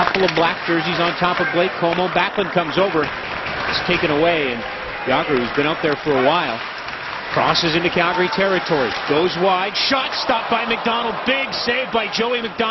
couple of black jerseys on top of Blake Comeau. Backlund comes over. It's taken away, and Jagr, who's been up there for a while, crosses into Calgary territory. Goes wide. Shot stopped by MacDonald. Big save by Joey MacDonald.